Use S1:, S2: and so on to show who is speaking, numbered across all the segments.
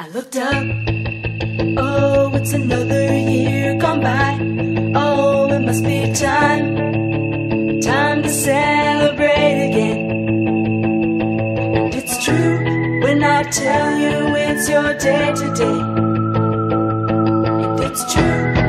S1: I looked up, oh, it's another year gone by. Oh, it must be time, time to celebrate again. And it's true when I tell you it's your day today. And it's true.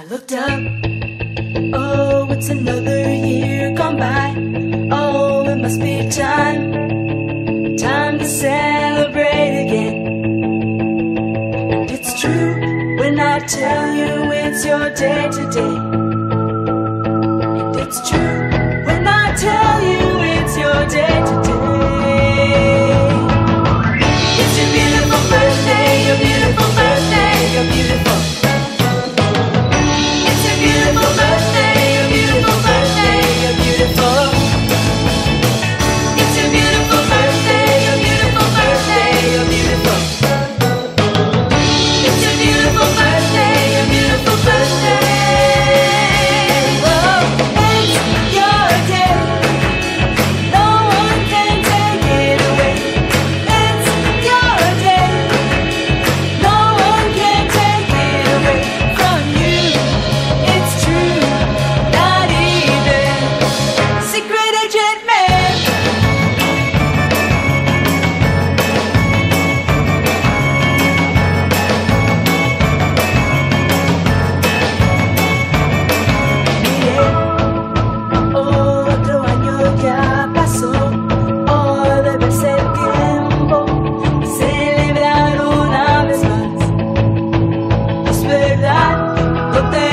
S1: I looked up, oh, it's another year gone by. Oh, it must be time, time to celebrate again. And it's true when I tell you it's your day today. And it's true. but they